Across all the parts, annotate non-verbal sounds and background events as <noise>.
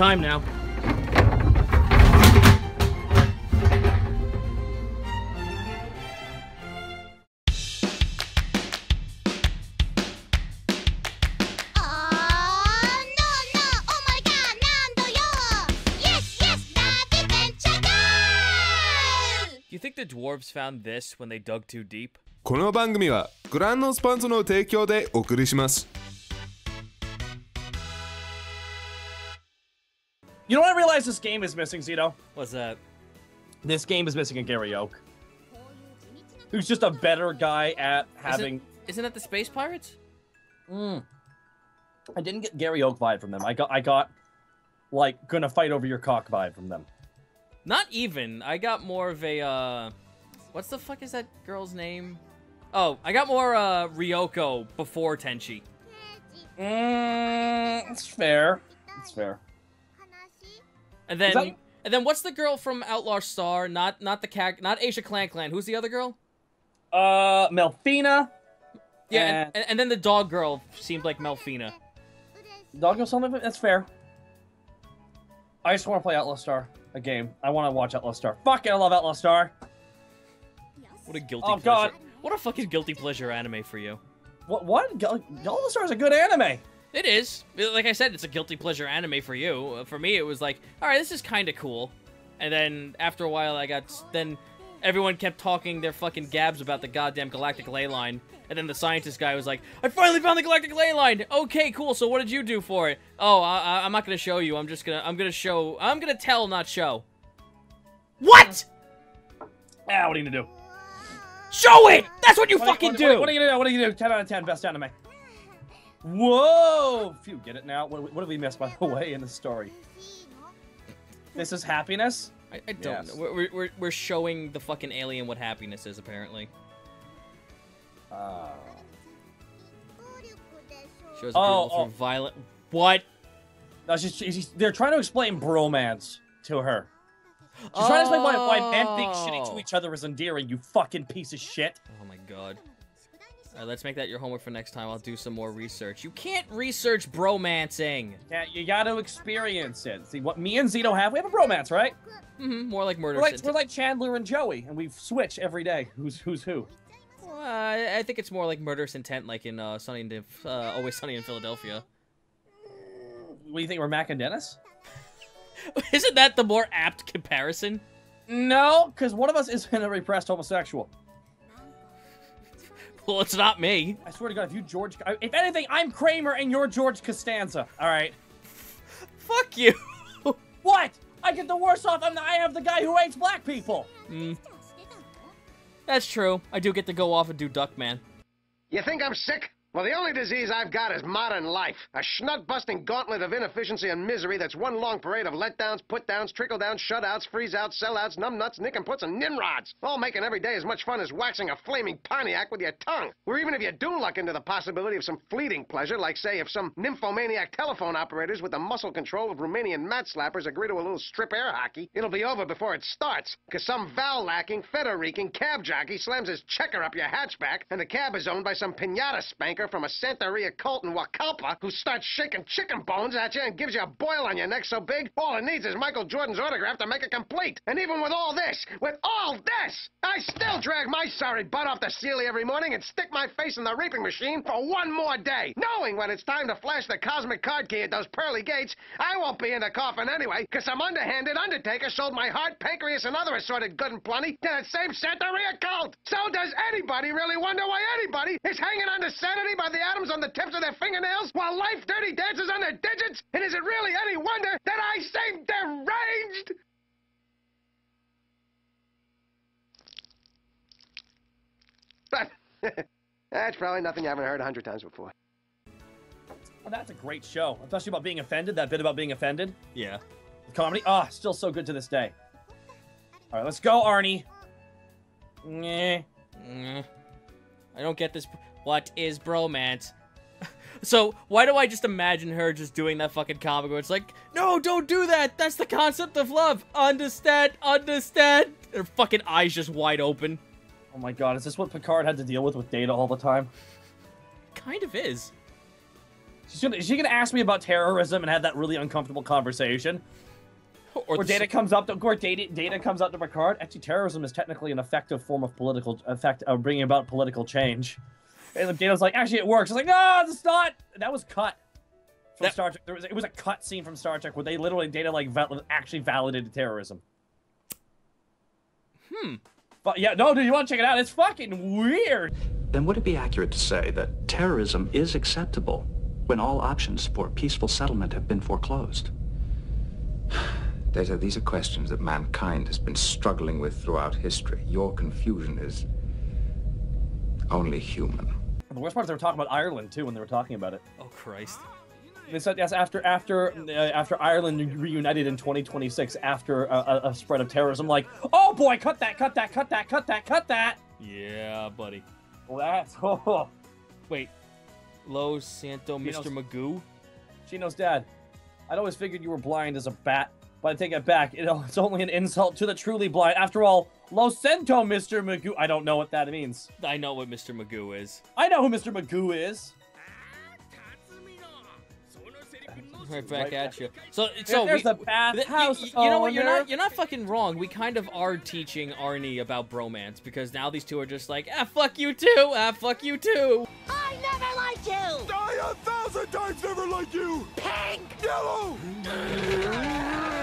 time この番組はグランドスポンツの提供でお送りします。You know what I realize this game is missing, Zito? What's that? This game is missing a Gary Oak. Who's just a better guy at having. Isn't, isn't that the space pirates? Mm. I didn't get Gary Oak vibe from them. I got, I got, like, gonna fight over your cock vibe from them. Not even. I got more of a uh what's the fuck is that girl's name? Oh, I got more uh Ryoko before Tenchi. Mm, it's fair. It's fair. And then that- and then what's the girl from Outlaw Star? Not not the cat not Aisha Clanclan. Who's the other girl? Uh, Melfina. Yeah, And- and, and, then the dog girl seemed like Melfina. Doggo something. That's fair. I just want to play Outlaw Star a game. I want to watch Outlaw Star. Fuck it, I love Outlaw Star. What a guilty Oh, pleasure. God. What a fucking guilty pleasure anime for you. What? What? Outlaw Star is a good anime. It is. Like I said, it's a guilty pleasure anime for you. Uh, For me, it was like, all right, this is kind of cool. And then after a while, I got then everyone kept talking their fucking gabs about the goddamn galactic ley line. And then the scientist guy was like, I finally found the galactic ley line. Okay, cool. So what did you do for it? Oh, I, I, I'm not gonna show you. I'm just gonna I'm gonna show. I'm gonna tell, not show. What? Ah, what are you gonna do? Show it. That's what you What are- fucking what, do. What, what are you gonna do? What are you gonna do? 10 out of 10, best anime. Whoa! Phew, get it now? What, what did we miss, by the way, in the story? This is happiness? I, I don't Yes. know. We're, we're, we're showing the fucking alien what happiness is, apparently. Uh, Shows a Oh, oh. violent. What? that's just, she's- they're trying to explain bromance to her. She's trying to explain why, why men being shitty to Oh. each other is endearing, you fucking piece of shit. Oh my god. Let's make that your homework for next time. I'll do some more research. You can't research bromancing. Yeah, you gotta experience it. See, what me and Zito have, we have a bromance, right? hmm more like murder. We're like, we're like Chandler and Joey, and we switch every day. Who's who's who? Uh, I think it's more like murderous intent, like in uh, Sunny in uh, Always Sunny in Philadelphia. What do you think, we're Mac and Dennis? <laughs> Isn't that the more apt comparison? No, because one of us is a repressed homosexual. Well, it's not me. I swear to God, if you George, if anything, I'm Kramer and you're George Costanza. All right. Fuck you. <laughs> What? I get the worst off. I'm the, I have the guy who hates black people. Mm, that's true. I do get to go off and do Duckman. You think I'm sick? Well, the only disease I've got is modern life. A schnut-busting gauntlet of inefficiency and misery that's one long parade of letdowns, put-downs, trickle-downs, shutouts, freeze-outs, sellouts, numbnuts, nick-and-puts, and nimrods. All making every day as much fun as waxing a flaming Pontiac with your tongue. Or even if you do luck into the possibility of some fleeting pleasure, like, say, if some nymphomaniac telephone operators with the muscle control of Romanian mat slappers agree to a little strip air hockey, it'll be over before it starts. Because some vowel-lacking, feta-reeking cab jockey slams his checker up your hatchback, and the cab is owned by some pinata spanker from a Santeria cult in Wakalpa who starts shaking chicken bones at you and gives you a boil on your neck so big, all it needs is Michael Jordan's autograph to make it complete. And even with all this, with all this, I still drag my sorry butt off the Sealy every morning and stick my face in the reaping machine for one more day, knowing when it's time to flash the cosmic card key at those pearly gates, I won't be in the coffin anyway, because some underhanded undertaker sold my heart, pancreas, and other assorted good and plenty to that same Santeria cult. So does anybody really wonder why anybody is hanging on to sanity by the atoms on the tips of their fingernails while life dirty dances on their digits? And is it really any wonder that I seem deranged? But <laughs> that's probably nothing you haven't heard a hundred times before. Well, that's a great show, especially about being offended. That bit about being offended. Yeah. The comedy. Ah, still so good to this day. All right, let's go, Arnie. Nyeh. Mm. I don't get this. What is bromance? <laughs> so why do I just imagine her just doing that fucking comic where it's like, no, don't do that. That's the concept of love. Understand? Understand? Her fucking eyes just wide open. Oh my god, is this what Picard had to deal with with Data all the time? Kind of is. She's gonna, is she gonna ask me about terrorism and have that really uncomfortable conversation? Or Or Data comes up to, or Data, Data comes up to Picard. Actually, terrorism is technically an effective form of political effect of bringing about political change. And Data's like, actually, it works. It's like, no, it's not. That was cut from That- Star Trek. There was, it was a cut scene from Star Trek where they literally Data like val- actually validated terrorism. Hmm. But yeah, no, dude, you want to check it out? It's fucking weird. Then would it be accurate to say that terrorism is acceptable when all options for peaceful settlement have been foreclosed? <sighs> Data, these are questions that mankind has been struggling with throughout history. Your confusion is only human. The worst part is they were talking about Ireland too when they were talking about it. Oh Christ. They said yes after after uh, after Ireland reunited in 2026 after a, a, a spread of terrorism. Like, oh boy, cut that, cut that, cut that, cut that, cut that. Yeah, buddy. Well, that's <laughs> oh, Wait. Los Santo, Shino's- Mr. Magoo. Shino's dad. I'd always figured you were blind as a bat, but I take it back. It, <laughs> it's only an insult to the truly blind. After all, Lo Sento, Mr. Magoo. I don't know what that means. I know what Mr. Magoo is. I know who Mr. Magoo is. Right back Right at you. So, If so there's we, a bad You, you, you know what? You're not. You're not fucking wrong. We kind of are teaching Arnie about bromance because now these two are just like, ah, fuck you too. Ah, fuck you too. I never liked you! I a thousand times never like you! Pink! Yellow! Yellow. <laughs>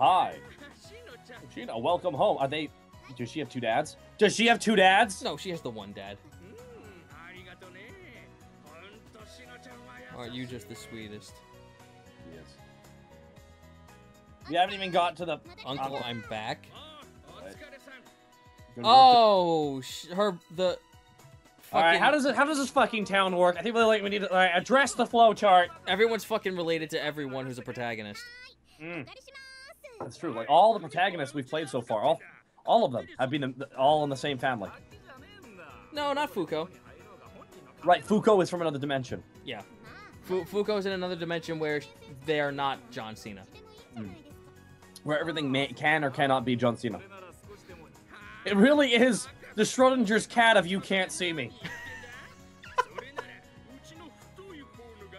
Hi. Shino, welcome home. Are they? Does she have two dads? Does she have two dads? No, she has the one dad. Aren't you just the sweetest? Yes. We haven't even got to the Uncle. I'm back. Oh, sh- her the. All right. How does it? How does this fucking town work? I think we like we need to right, address the flow chart. Everyone's fucking related to everyone who's a protagonist. Hmm. That's true. Like all the protagonists we've played so far, all, all of them have been the, all in the same family. No, not Fuko. Right. Fuko is from another dimension. Yeah. Fu- Fuko's in another dimension where they are not John Cena. where everything may, can or cannot be John Cena. It really is the Schrodinger's cat of you can't see me.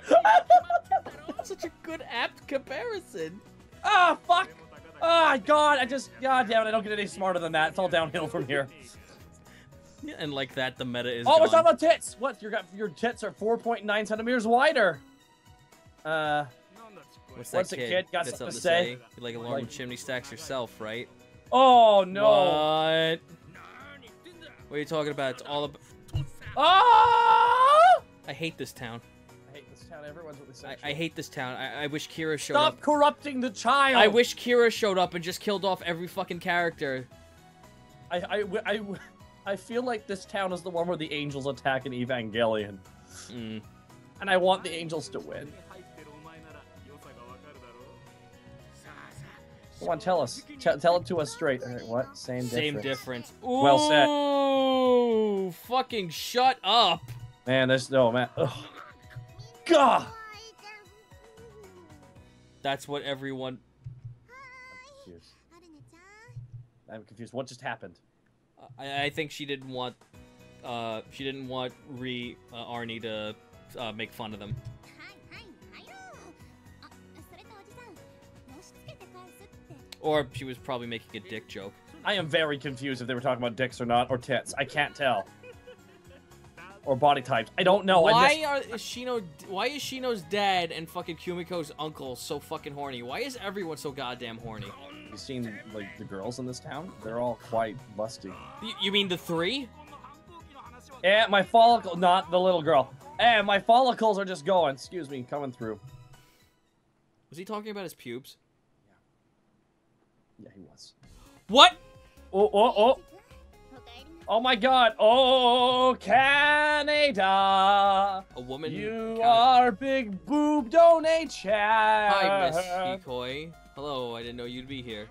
<laughs> Such a good apt comparison. Ah, fuck! Ah, God, I just, God damn it, I don't get any smarter than that. It's all downhill from here. Yeah, and like that, the meta is. Oh, gone. talking about tits! What? Your, your tits are 4.9 centimeters wider. Uh, What's that what's a kid? kid got Got something something to say? You like along Like- chimney stacks yourself, right? oh, no. What? What are you talking about? It's all about. Oh! I hate this town. I hate this town. Everyone's really I, sexual. I hate this town. I, I wish Kira showed Stop up. Stop corrupting the child! I wish Kira showed up and just killed off every fucking character. I, I, I, I feel like this town is the one where the angels attack an Evangelion. Mm. And I want the angels to win. Come on, tell us. T- tell it to us straight. All right, what? Same difference. Same difference. Ooh, Well said. Ooh, fucking shut up. Man, this no man. Ugh. Gah! That's what everyone. I'm confused. I'm confused. What just happened? I, I think she didn't want. Uh, she didn't want Re uh, Arnie to uh, make fun of them. Or she was probably making a dick joke. I am very confused if they were talking about dicks or not, or tits. I can't tell. Or body types. I don't know. Why missed- are is Shino? Why is Shino's dad and fucking Kumiko's uncle so fucking horny? Why is everyone so goddamn horny? You seen like the girls in this town? They're all quite busty. You, you mean the three? Yeah, my follicle, not the little girl. Eh, my follicles are just going. Excuse me, coming through. Was he talking about his pubes? Yeah. Yeah, he was. What? Oh, oh, oh. Oh my god. Oh, Canada. A woman. You are big boob donate chat. Hi, Miss Decoy. Hello, I didn't know you'd be here.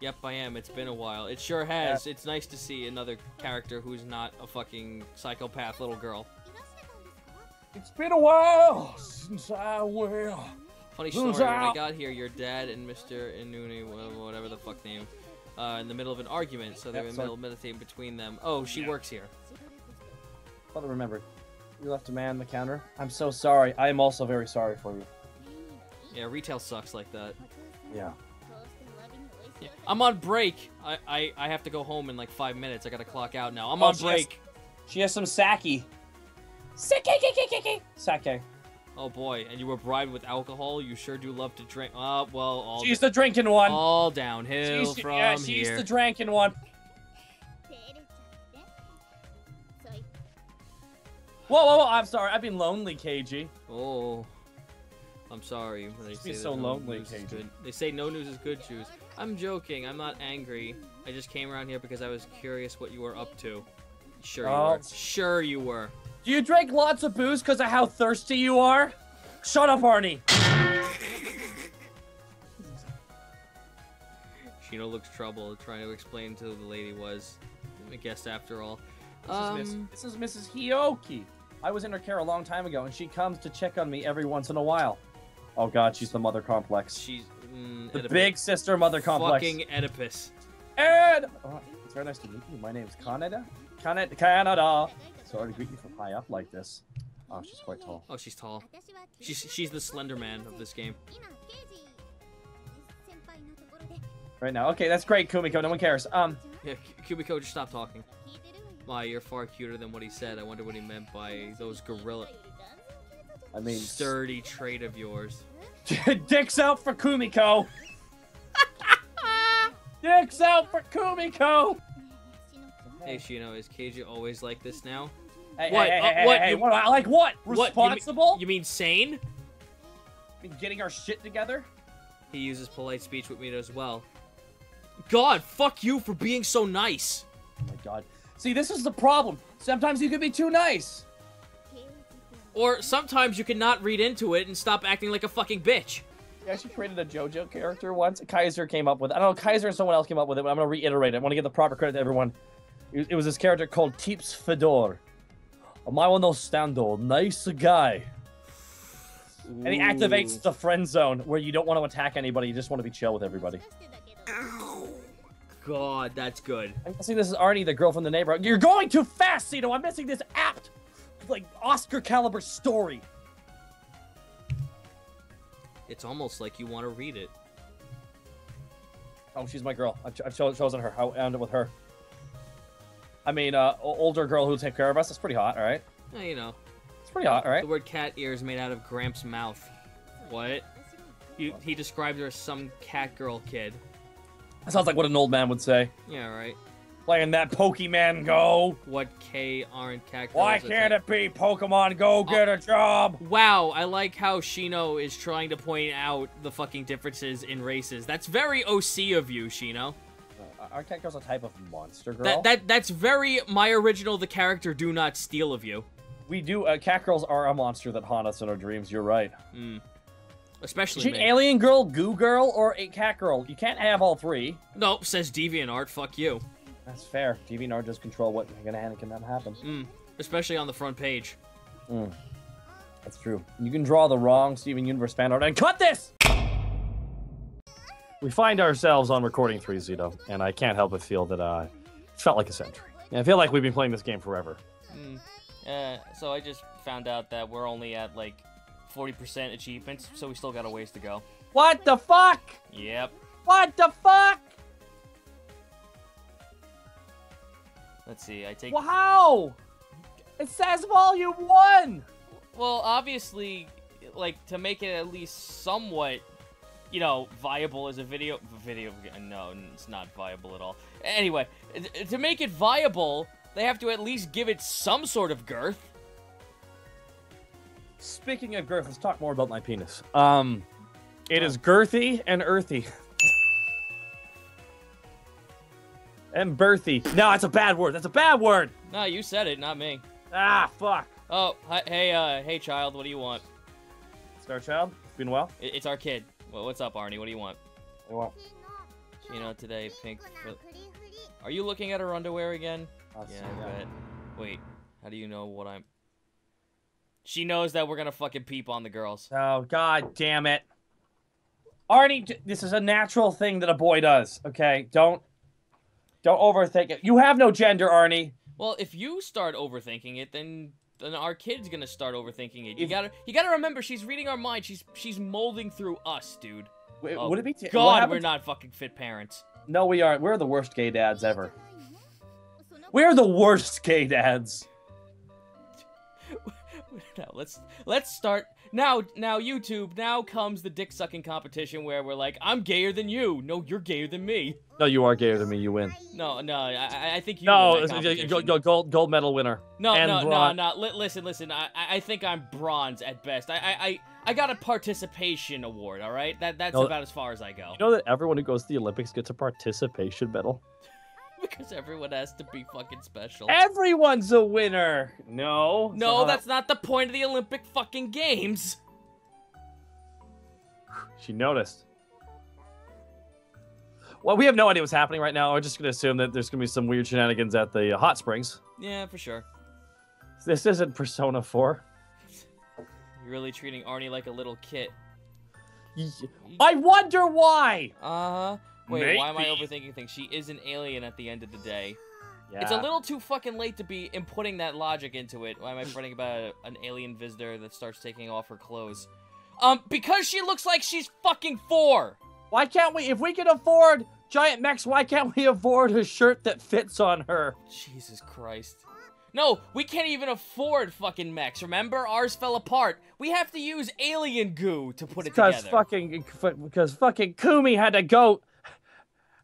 Yep, I am. It's been a while. It sure has. It's nice to see another character who's not a fucking psychopath little girl. It's been a while since I will. Funny story, when I got here, your dad and Mr. Inuni, wha- whatever the fuck name, uh, in the middle of an argument, so they Yep, were in the middle of meditating between them. Oh, she works here. Father remembered. You left a man on the counter. I'm so sorry. I am also very sorry for you. Yeah, retail sucks like that. Yeah. Yeah. I'm on break. I, I, I have to go home in like five minutes. I gotta clock out now. I'm Oh, on she has- break. She has some sake. Sake. Sake. Oh boy, and you were bribed with alcohol. You sure do love to drink. Uh, well, all She's the drinking one. all downhill She's, from yeah, she's here. the drinking one. Whoa, whoa, whoa! I'm sorry. I've been lonely, KG. Oh, I'm sorry. They say so no lonely, news is KG. good. They say no news is good news. I'm joking. I'm not angry. I just came around here because I was curious what you were up to. Sure you Oh. were. Sure you were. Do you drink lots of booze because of how thirsty you are? Shut up, Arnie. Shino looks troubled, trying to explain to the lady was a guest after all. This, Um, is, Miss, this is Mrs. Hioki. I was in her care a long time ago, and she comes to check on me every once in a while. Oh God, she's the mother complex. she's mm, The Oedipus. big sister mother complex. fucking Oedipus. And oh, it's very nice to meet you. My name's Canada. Canada. Canada. Sorry to greet you from high up like this. Oh, she's quite tall. Oh, she's tall. She's she's the Slender Man of this game. Right now. Okay, that's great, Kumiko. No one cares. Um, Yeah, K- Kubiko, just stop talking. My, you're far cuter than what he said. I wonder what he meant by those gorilla I mean, sturdy trait of yours. <laughs> dicks out for Kumiko. <laughs> dicks out for Kumiko. Hey, Shino, is Keiji always like this now? Hey, What? Hey, Uh, hey, hey, what? You- what? I like what? What, you mean- Responsible? You mean sane? Been getting our shit together? He uses polite speech with me as well. God, fuck you for being so nice. Oh my god. See, this is the problem. Sometimes you can be too nice. Or sometimes you cannot read into it and stop acting like a fucking bitch. We actually created a JoJo character once. Kaiser came up with it. I don't know, Kaiser and someone else came up with it, but I'm going to reiterate it. I want to give the proper credit to everyone. It, it was this character called Teeps Fedor. My one no stando, nice guy. And he activates the friend zone where you don't want to attack anybody, you just want to be chill with everybody. God, that's good. I'm guessing this is Arnie, the girl from the neighborhood. You're going too fast, Zito! I'm missing this apt, like, Oscar caliber story. It's almost like you want to read it. Oh, she's my girl. I've, I've cho- chosen her. How I ended with her. I mean, uh, older girl who'll take care of us. That's pretty hot, all right? Eh, you know, It's pretty hot, all right? the word cat ear is made out of Gramps' mouth. What? He, he described her as some cat girl kid. That sounds like what an old man would say. Yeah, right. Playing that Pokemon Go. What K aren't cat girls? Why can't it be Pokemon Go get a job? Wow, I like how Shino is trying to point out the fucking differences in races. That's very OC of you, Shino. Cat girl's a type of monster girl. That that that's very my original the character do not steal of you. we do. Uh, cat girls are a monster that haunt us in our dreams. You're right. Mm. Is Especially she an me. alien girl, goo girl, or a cat girl? You can't have all three. Nope, says DeviantArt, fuck you. That's fair. DeviantArt does control what can and cannot happen. Mm. Especially on the front page. Mm. That's true. You can draw the wrong Steven Universe fan art and cut this! We find ourselves on recording 3 Zito, and I can't help but feel that uh, it felt like a century. And I feel like we've been playing this game forever. Uh, so I just found out that we're only at like 40% achievements, so we still got a ways to go. What the fuck? Yep. What the fuck? Let's see. I take. Wow! It says Volume 1! Well, obviously, like to make it at least somewhat you know, viable as a video video. No, it's not viable at all. Anyway, to make it viable, they have to at least give it some sort of girth. Speaking of girth, let's talk more about my penis. Um, it is girthy and earthy. and birthy. No, that's a bad word. That's a bad word. No, you said it, not me. Ah, fuck. Oh, hi, hey, uh, hey, child, what do you want? Star Child, it's been well. It's our kid. Well, what's up, Arnie? What do you want? Well, You know, today, pink. Are you looking at her underwear again? I'll Yeah, see I bet. Wait, how do you know what I'm? She knows that we're gonna fucking peep on the girls. Oh, god damn it. Arnie, this is a natural thing that a boy does, okay? Don't don't overthink it. You have no gender, Arnie. Well, if you start overthinking it, then then our kid's gonna start overthinking it. You If- gotta you gotta remember, she's reading our mind. She's she's molding through us, dude. W- Oh, Would it be God, we're not fucking fit parents. No, we aren't. We're the worst gay dads ever. <laughs> We're the worst gay dads. <laughs> now let's let's start now. Now YouTube. Now comes the dick sucking competition where we're like, I'm gayer than you. No, you're gayer than me. No, you are gayer than me. You win. No, no, I, I- think you. No, win that it's- it's- competition. go- go- gold gold medal winner. No, And no, no, bron- no. Li- listen, listen. I, I think I'm bronze at best. I, I, I, I got a participation award. All right, that that's No. about as far as I go. You know that everyone who goes to the Olympics gets a participation medal. <laughs> because everyone has to be fucking special. Everyone's a winner. No. no, So- that's not the point of the Olympic fucking games. She noticed. Well, we have no idea what's happening right now. We're just gonna assume that there's gonna be some weird shenanigans at the uh, hot springs. Yeah, for sure. This isn't Persona 4. You're really treating Arnie like a little kid. I wonder why. Uh huh. Wait, why am I overthinking things? She is an alien at the end of the day. It's a little too fucking late to be inputting that logic into it. Why am I fretting about a, an alien visitor that starts taking off her clothes? Um, because she looks like she's fucking four. Why can't we? If we can afford giant mechs, why can't we afford a shirt that fits on her? Jesus Christ. No, we can't even afford fucking mechs. Remember, ours fell apart. We have to use alien goo to put it Because together. fucking, because fucking Kumi had to go,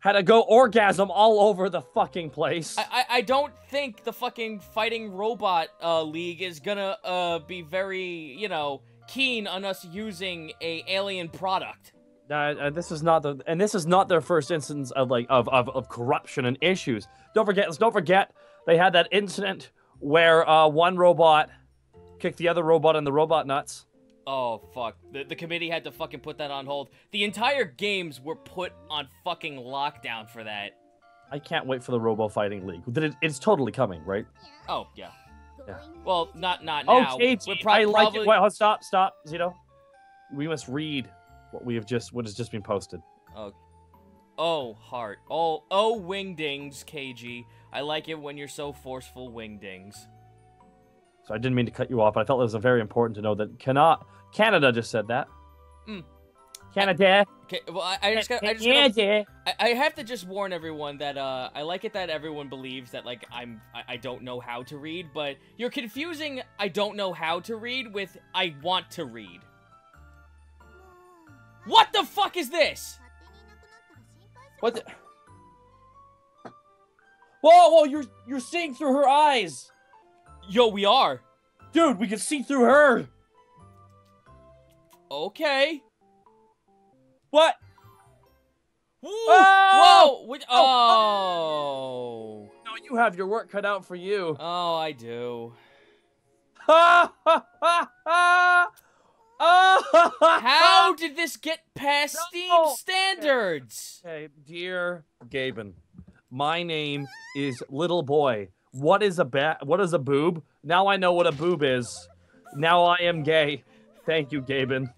had to go orgasm all over the fucking place. I, I, I don't think the fucking fighting robot uh, league is gonna uh, be very, you know, keen on us using a alien product. Uh, this is not the, and this is not their first instance of like of, of, of corruption and issues. Don't forget, let's don't forget they had that incident where uh, one robot kicked the other robot in the robot nuts. Oh fuck! The, the committee had to fucking put that on hold. The entire games were put on fucking lockdown for that. I can't wait for the Robo Fighting League. That it- It's totally coming, right? Oh yeah. Yeah. Well, not not oh, now. Okay, We're G, prob- I like probably- it. Wait, hold, stop, stop, Zito. We must read what we have just, what has just been posted. Oh. Oh, heart. Oh, oh, wingdings, KG. I like it when you're so forceful, wingdings. So I didn't mean to cut you off, but I felt it was very important to know that cannot, Canada just said that. Mm. Canada. Okay, well, I, I just got. I just gotta, Canada. I, I have to just warn everyone that uh, I like it that everyone believes that like I'm I, I don't know how to read, but you're confusing I don't know how to read with I want to read. What the fuck is this? What the? Whoa, whoa, you're, you're seeing through her eyes. Yo, we are. Dude, we can see through her. Okay. What? Woo! Oh! Whoa! What- oh! oh. No, you have your work cut out for you. Oh, I do. Ha ha ha ha! Oh! How did this get past No. Steam standards? Hey, dear Gaben, my name is Little Boy. What is a ba- What is a boob? Now I know what a boob is. Now I am gay. Thank you, Gaben.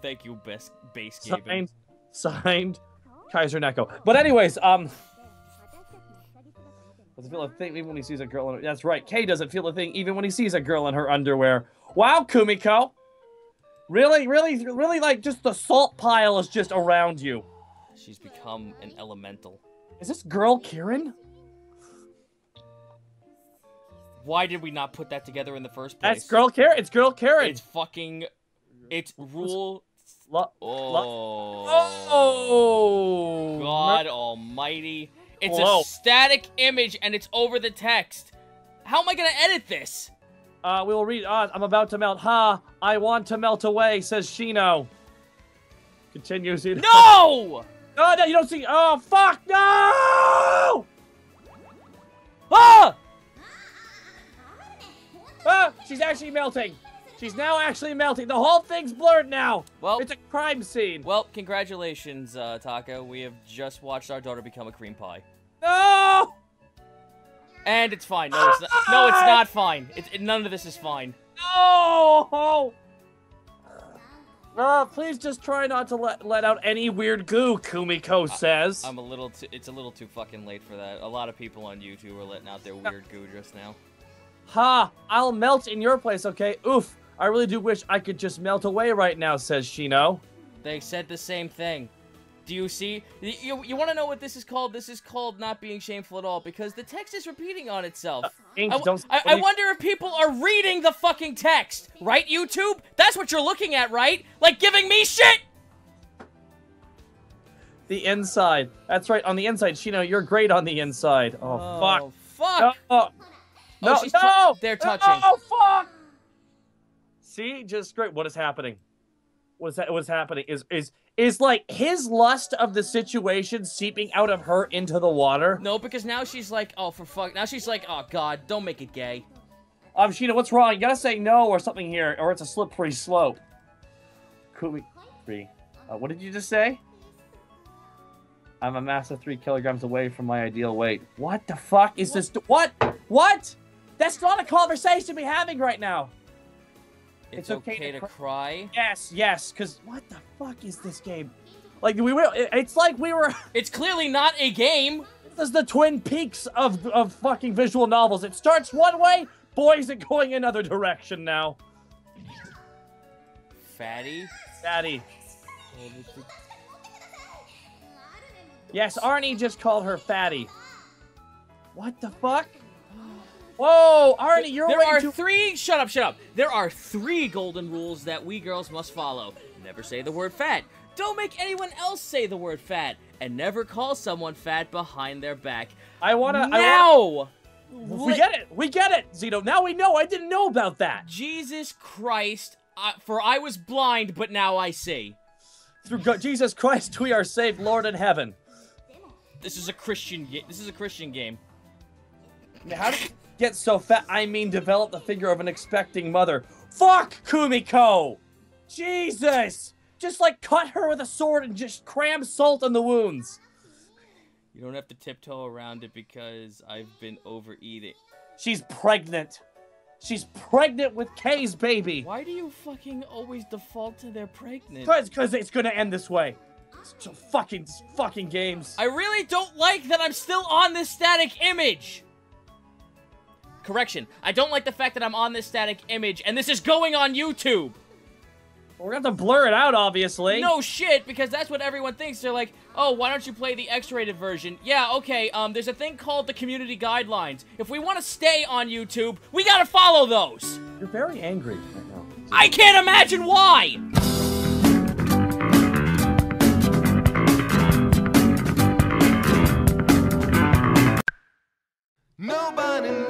Thank you, best base Gaben. Signed, signed, Kaiser Neko. But anyways, um, doesn't feel a thing even when he sees a girl. In, that's right. Kay doesn't feel a thing even when he sees a girl in her underwear. Wow, Kumiko. Really, really, really, like just the salt pile is just around you. She's become an elemental. Is this girl Kieran? Why did we not put that together in the first place? That's girl Karen. It's girl Karen. It's fucking. It's rule Lo- Oh. oh! God almighty. It's Whoa. a static image and it's over the text. How am I gonna edit this? Uh, we will read. Uh, I'm about to melt. Ha! I want to melt away, says Shino. Continues. he- No! <laughs> No, no, you don't see. Oh, fuck! No! Ah! Ah, she's actually melting. She's now actually melting. The whole thing's blurred now. Well- it's a crime scene. Well, congratulations, uh, Taka. We have just watched our daughter become a cream pie. No! And it's fine. No, it's not. No, it's not fine. It, it- none of this is fine. No! Uh, please just try not to let let out any weird goo, Kumiko says. I'm a little too. It's a little too fucking late for that. A lot of people on YouTube are letting out their weird goo just now. Ha! I'll melt in your place, okay? Oof! I really do wish I could just melt away right now, says Shino. They said the same thing. Do you see? You, you, want to know what this is called? This is called not being shameful at all because the text is repeating on itself. Uh, Ink, I, don't- I- I wonder if people are reading the fucking text, right, YouTube? That's what you're looking at, right? Like giving me shit? The inside. That's right, on the inside. Shino, you're great on the inside. Oh, oh fuck. Fuck. Oh, fuck. No! No, she's no! tou- they're touching. Oh, fuck! See? Just great. What is happening? What's that? What's happening? Is is is like his lust of the situation seeping out of her into the water? No, because now she's like, oh, for fuck. Now she's like, oh, God, don't make it gay. Um, Sheena, what's wrong? You gotta say no or something here, or it's a slippery slope. Kumi, three. Uh, what did you just say? I'm a massive three kilograms away from my ideal weight. What the fuck is this? What? What? That's not a conversation to be having right now. It's, It's okay okay, to to cry. cry. Yes, yes, because what the fuck is this game? Like, we were, it's like we were, <laughs> It's clearly not a game. this is the Twin Peaks of, of fucking visual novels. It starts one way, boys, it going another direction now. Fatty. Fatty. Yes, Arnie just called her fatty. What the fuck? Whoa, Arnie, you're there way are too... three. Shut up, shut up. There are three golden rules that we girls must follow. Never say the word fat. Don't make anyone else say the word fat, and never call someone fat behind their back. I wanna... I now, wanna... We get it. We get it, Zito. Now we know. I didn't know about that. Jesus Christ, uh, for I was blind, but now I see. Through God, Jesus Christ, we are saved, Lord in heaven. This is a Christian game. This is a Christian game. How did you get so fat? I mean, develop the figure of an expecting mother. Fuck Kumiko! Jesus! Just like cut her with a sword and just cram salt on the wounds. You don't have to tiptoe around it because I've been overeating. She's pregnant. She's pregnant with Kay's baby. Why do you fucking always default to they're pregnant? Because because it's gonna end this way. So fucking fucking games. I really don't like that I'm still on this static image. Correction, I don't like the fact that I'm on this static image and this is going on YouTube. We're gonna have to blur it out, obviously. No shit, because that's what everyone thinks. They're like, oh, why don't you play the X-rated version? Yeah, okay, um, there's a thing called the community guidelines. If we want to stay on YouTube, we gotta follow those. You're very angry right now. I can't imagine why! Nobody